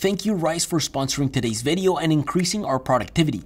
Thank you Rize for sponsoring today's video and increasing our productivity.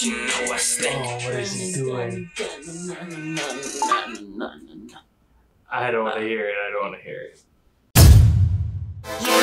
Go. You know I stink. Oh, what is he doing? I don't want to hear it. I don't want to hear it. If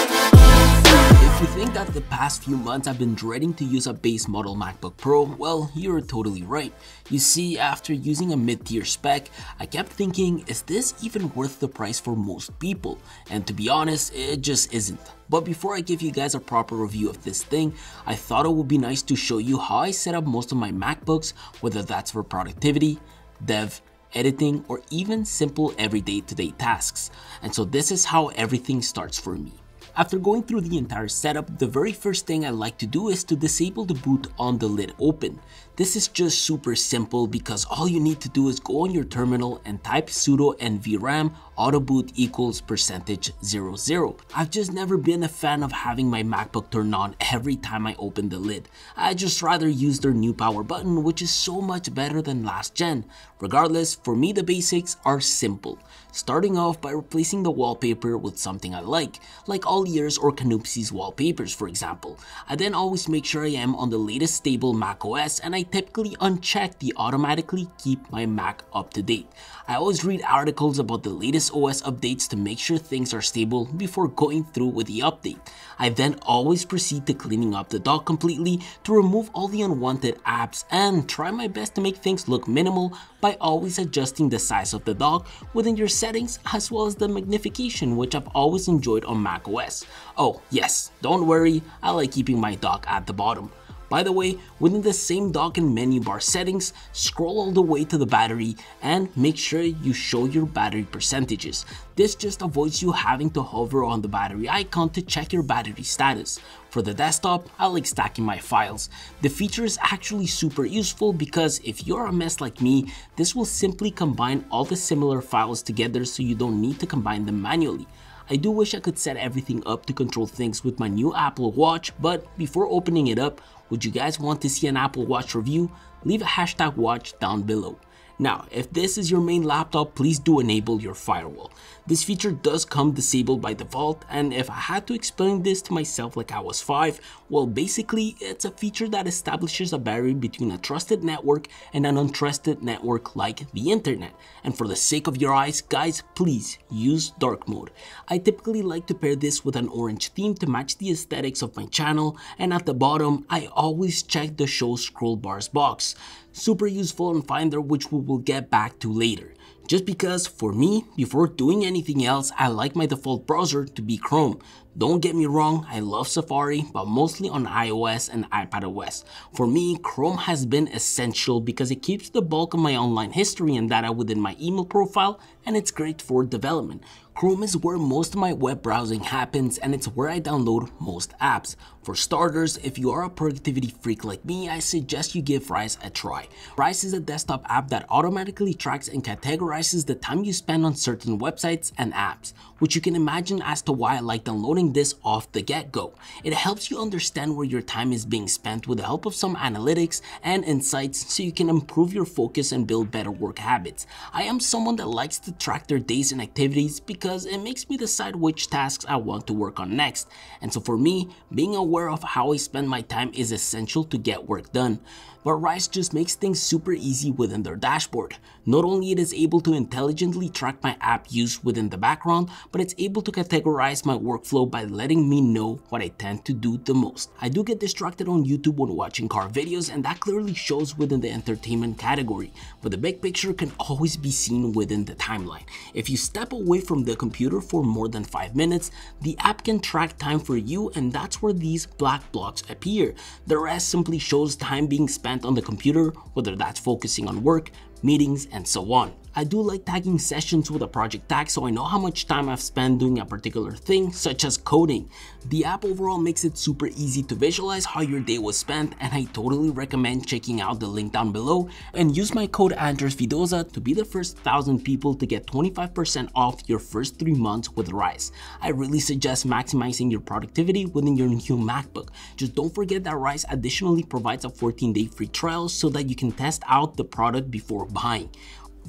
you think that the past few months I've been dreading to use a base model MacBook Pro, well, you're totally right. You see, after using a mid-tier spec, I kept thinking, is this even worth the price for most people? And to be honest, it just isn't. But before I give you guys a proper review of this thing, I thought it would be nice to show you how I set up most of my MacBooks, whether that's for productivity, dev, editing, or even simple everyday to day tasks. And so this is how everything starts for me. After going through the entire setup, the very first thing I like to do is to disable the boot on the lid open. This is just super simple because all you need to do is go on your terminal and type sudo nvram autoboot equals percentage 00. I've just never been a fan of having my MacBook turn on every time I open the lid. I just rather use their new power button which is so much better than last gen. Regardless, for me the basics are simple. Starting off by replacing the wallpaper with something I like, like Allyears or Canupsi's wallpapers for example. I then always make sure I am on the latest stable macOS and I typically uncheck the automatically keep my Mac up to date. I always read articles about the latest OS updates to make sure things are stable before going through with the update. I then always proceed to cleaning up the dock completely to remove all the unwanted apps and try my best to make things look minimal by always adjusting the size of the dock within your settings as well as the magnification which I've always enjoyed on macOS. Oh yes, don't worry, I like keeping my dock at the bottom. By the way, within the same dock and menu bar settings, scroll all the way to the battery and make sure you show your battery percentages. This just avoids you having to hover on the battery icon to check your battery status. For the desktop, I like stacking my files. The feature is actually super useful because if you're a mess like me, this will simply combine all the similar files together so you don't need to combine them manually. I do wish I could set everything up to control things with my new Apple Watch, but before opening it up, would you guys want to see an Apple Watch review? Leave a hashtag watch down below. Now, if this is your main laptop, please do enable your firewall. This feature does come disabled by default, and if I had to explain this to myself like I was 5, well basically it's a feature that establishes a barrier between a trusted network and an untrusted network like the internet. And for the sake of your eyes, guys, please use dark mode. I typically like to pair this with an orange theme to match the aesthetics of my channel, and at the bottom, I always check the show scroll bars box. Super useful in Finder which we will get back to later. Just because for me, before doing anything else, I like my default browser to be Chrome. Don't get me wrong, I love Safari, but mostly on iOS and iPadOS. For me, Chrome has been essential because it keeps the bulk of my online history and data within my email profile and it's great for development. Chrome is where most of my web browsing happens and it's where I download most apps. For starters, if you are a productivity freak like me, I suggest you give Rize a try. Rize is a desktop app that automatically tracks and categorizes the time you spend on certain websites and apps, which you can imagine as to why I like downloading this off the get-go. It helps you understand where your time is being spent with the help of some analytics and insights so you can improve your focus and build better work habits. I am someone that likes to track their days and activities because it makes me decide which tasks I want to work on next. And so for me, being aware of how I spend my time is essential to get work done. But Rize just makes things super easy within their dashboard. Not only it is able to intelligently track my app use within the background, but it's able to categorize my workflow by letting me know what I tend to do the most. I do get distracted on YouTube when watching car videos and that clearly shows within the entertainment category, but the big picture can always be seen within the timeline. If you step away from the computer for more than 5 minutes, the app can track time for you and that's where these black blocks appear. The rest simply shows time being spent on the computer, whether that's focusing on work, meetings, and so on. I do like tagging sessions with a project tag so I know how much time I've spent doing a particular thing, such as coding. The app overall makes it super easy to visualize how your day was spent and I totally recommend checking out the link down below and use my code Andres Vidoza to be the first 1000 people to get 25% off your first 3 months with Rize. I really suggest maximizing your productivity within your new MacBook. Just don't forget that Rize additionally provides a 14 day free trial so that you can test out the product before buying.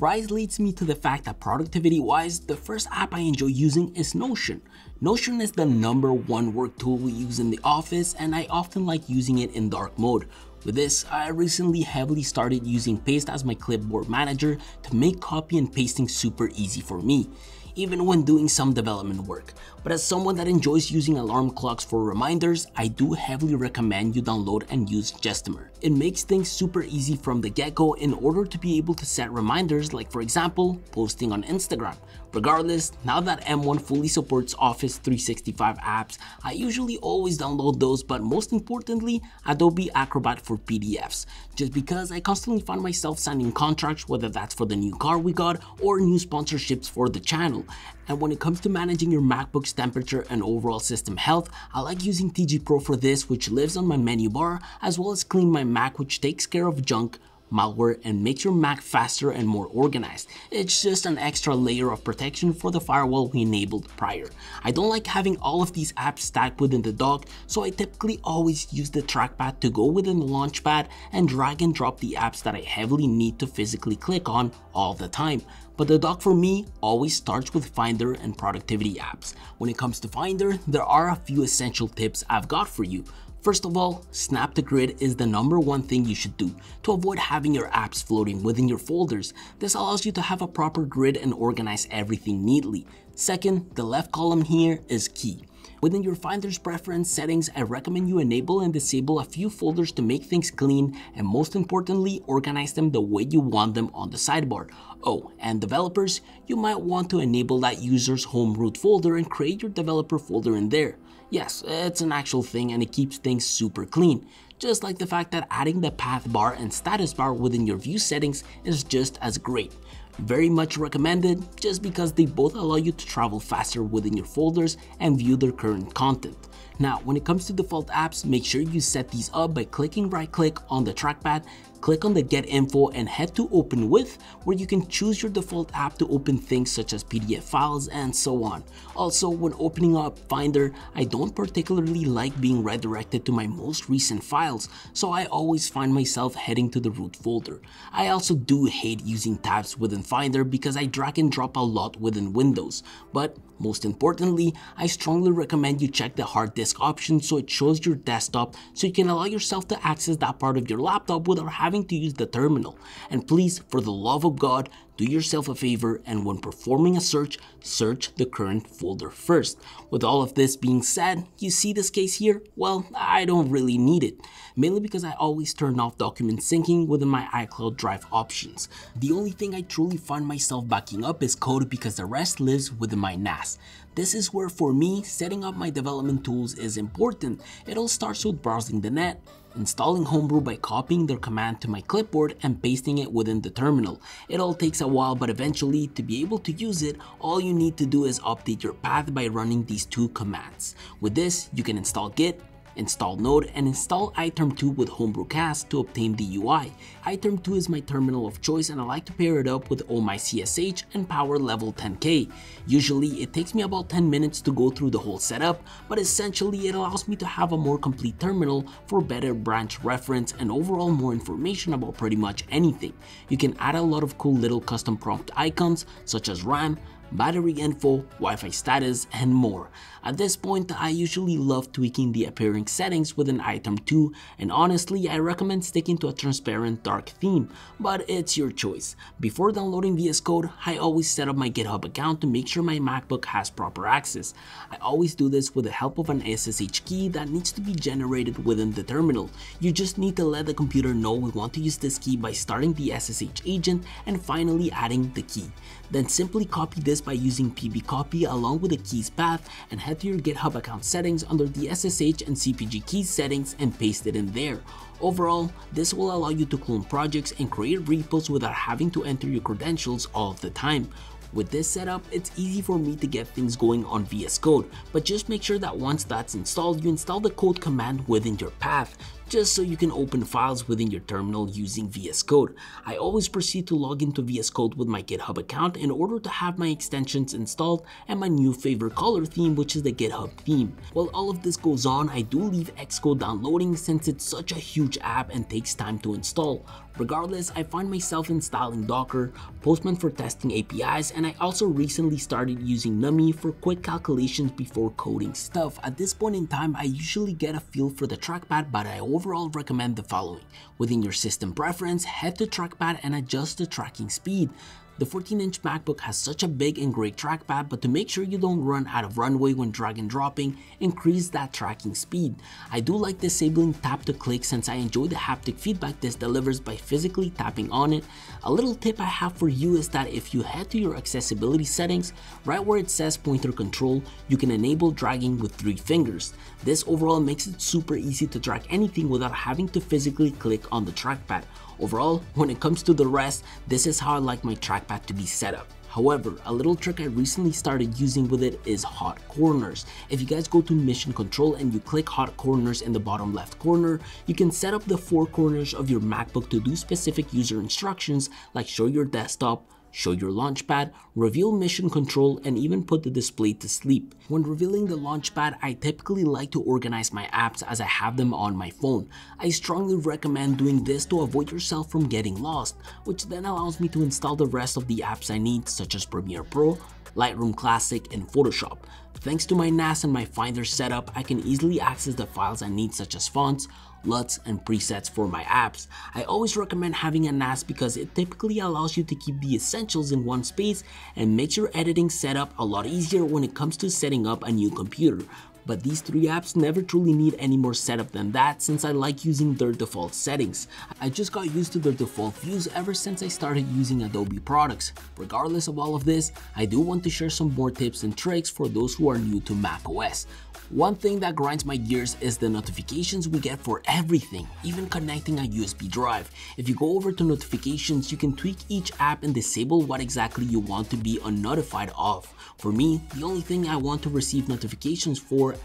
Rize leads me to the fact that productivity wise, the first app I enjoy using is Notion. Notion is the number one work tool we use in the office and I often like using it in dark mode. With this, I recently heavily started using Paste as my clipboard manager to make copy and pasting super easy for me even when doing some development work. But as someone that enjoys using alarm clocks for reminders, I do heavily recommend you download and use Gestimer. It makes things super easy from the get-go in order to be able to set reminders like for example, posting on Instagram. Regardless, now that M1 fully supports Office 365 apps, I usually always download those but most importantly, Adobe Acrobat for PDFs, just because I constantly find myself signing contracts whether that's for the new car we got or new sponsorships for the channel and when it comes to managing your MacBook's temperature and overall system health, I like using TG Pro for this which lives on my menu bar as well as Clean My Mac which takes care of junk malware and makes your Mac faster and more organized. It's just an extra layer of protection for the firewall we enabled prior. I don't like having all of these apps stacked within the dock, so I typically always use the trackpad to go within the launchpad and drag and drop the apps that I heavily need to physically click on all the time. But the dock for me always starts with Finder and productivity apps. When it comes to Finder, there are a few essential tips I've got for you. First of all, snap to grid is the number one thing you should do to avoid having your apps floating within your folders. This allows you to have a proper grid and organize everything neatly. Second, the left column here is key. Within your Finder's preference settings, I recommend you enable and disable a few folders to make things clean and most importantly, organize them the way you want them on the sidebar. Oh, and developers, you might want to enable that user's home root folder and create your developer folder in there. Yes, it's an actual thing and it keeps things super clean. Just like the fact that adding the path bar and status bar within your view settings is just as great. Very much recommended just because they both allow you to travel faster within your folders and view their current content. Now, when it comes to default apps, make sure you set these up by clicking right click on the trackpad click on the get info and head to open with where you can choose your default app to open things such as PDF files and so on. Also when opening up Finder, I don't particularly like being redirected to my most recent files so I always find myself heading to the root folder. I also do hate using tabs within Finder because I drag and drop a lot within Windows, but most importantly, I strongly recommend you check the hard disk option so it shows your desktop so you can allow yourself to access that part of your laptop without having to use the terminal. And please, for the love of God, do yourself a favor and when performing a search, search the current folder first. With all of this being said, you see this case here? Well, I don't really need it, mainly because I always turn off document syncing within my iCloud Drive options. The only thing I truly find myself backing up is code because the rest lives within my NAS. This is where for me, setting up my development tools is important. It all starts with browsing the net, installing Homebrew by copying their command to my clipboard and pasting it within the terminal. It all takes a while but eventually to be able to use it, all you need to do is update your path by running these two commands. With this, you can install Git, Install Node and install iTerm2 with Homebrew cask to obtain the UI. iTerm2 is my terminal of choice and I like to pair it up with OhmyCSH and Powerlevel10k. Usually it takes me about 10 minutes to go through the whole setup, but essentially it allows me to have a more complete terminal for better branch reference and overall more information about pretty much anything. You can add a lot of cool little custom prompt icons such as RAM, battery info, Wi-Fi status, and more. At this point, I usually love tweaking the appearing settings with an item too, and honestly, I recommend sticking to a transparent dark theme, but it's your choice. Before downloading VS Code, I always set up my GitHub account to make sure my MacBook has proper access. I always do this with the help of an SSH key that needs to be generated within the terminal. You just need to let the computer know we want to use this key by starting the SSH agent and finally adding the key. Then simply copy this by using pbcopy along with the key's path and head to your GitHub account settings under the SSH and GPG keys settings and paste it in there. Overall, this will allow you to clone projects and create repos without having to enter your credentials all the time. With this setup, it's easy for me to get things going on VS Code, but just make sure that once that's installed, you install the code command within your path just so you can open files within your terminal using VS Code. I always proceed to log into VS Code with my GitHub account in order to have my extensions installed and my new favorite color theme which is the GitHub theme. While all of this goes on, I do leave Xcode downloading since it's such a huge app and takes time to install. Regardless, I find myself installing Docker, Postman for testing APIs, and I also recently started using Numi for quick calculations before coding stuff. At this point in time, I usually get a feel for the trackpad, but I overall recommend the following. Within your system preference, head to trackpad and adjust the tracking speed. The 14-inch MacBook has such a big and great trackpad, but to make sure you don't run out of runway when drag and dropping, increase that tracking speed. I do like disabling tap to click since I enjoy the haptic feedback this delivers by physically tapping on it. A little tip I have for you is that if you head to your accessibility settings, right where it says pointer control, you can enable dragging with three fingers. This overall makes it super easy to drag anything without having to physically click on the trackpad. Overall, when it comes to the rest, this is how I like my trackpad to be set up. However, a little trick I recently started using with it is hot corners. If you guys go to mission control and you click hot corners in the bottom left corner, you can set up the four corners of your MacBook to do specific user instructions like show your desktop, show your launchpad, reveal mission control, and even put the display to sleep. When revealing the launchpad, I typically like to organize my apps as I have them on my phone. I strongly recommend doing this to avoid yourself from getting lost, which then allows me to install the rest of the apps I need such as Premiere Pro, Lightroom Classic, and Photoshop. Thanks to my NAS and my Finder setup, I can easily access the files I need such as fonts, LUTs, and presets for my apps. I always recommend having a NAS because it typically allows you to keep the essentials in one space and makes your editing setup a lot easier when it comes to setting up a new computer but these three apps never truly need any more setup than that since I like using their default settings. I just got used to their default views ever since I started using Adobe products. Regardless of all of this, I do want to share some more tips and tricks for those who are new to macOS. One thing that grinds my gears is the notifications we get for everything, even connecting a USB drive. If you go over to notifications, you can tweak each app and disable what exactly you want to be unnotified of. For me, the only thing I want to receive notifications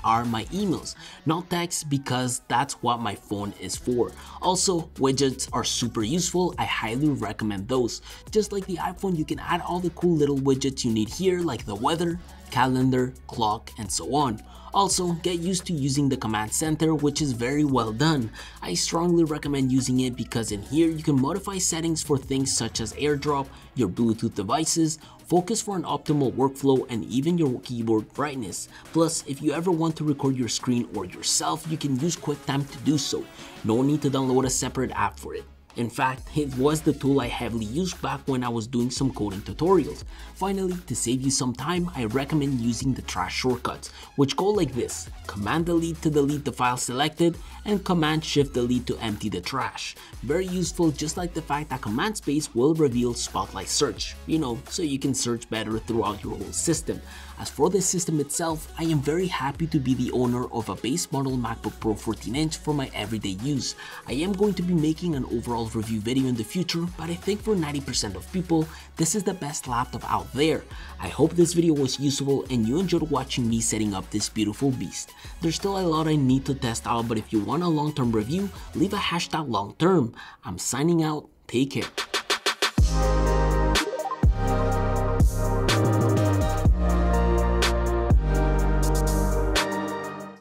are my emails, not text because that's what my phone is for. Also, widgets are super useful, I highly recommend those. Just like the iPhone, you can add all the cool little widgets you need here like the weather, calendar, clock, and so on. Also, get used to using the command center which is very well done. I strongly recommend using it because in here you can modify settings for things such as airdrop, your Bluetooth devices, focus for an optimal workflow, and even your keyboard brightness. Plus, if you ever want to record your screen or yourself, you can use QuickTime to do so. No need to download a separate app for it. In fact, it was the tool I heavily used back when I was doing some coding tutorials. Finally, to save you some time, I recommend using the trash shortcuts, which go like this. Command delete to delete the file selected and Command Shift delete to empty the trash. Very useful just like the fact that Command Space will reveal Spotlight Search, you know, so you can search better throughout your whole system. As for the system itself, I am very happy to be the owner of a base model MacBook Pro 14 inch for my everyday use. I am going to be making an overall review video in the future, but I think for 90% of people, this is the best laptop out there. I hope this video was useful and you enjoyed watching me setting up this beautiful beast. There's still a lot I need to test out, but if you want a long-term review, leave a hashtag long-term. I'm signing out, take care.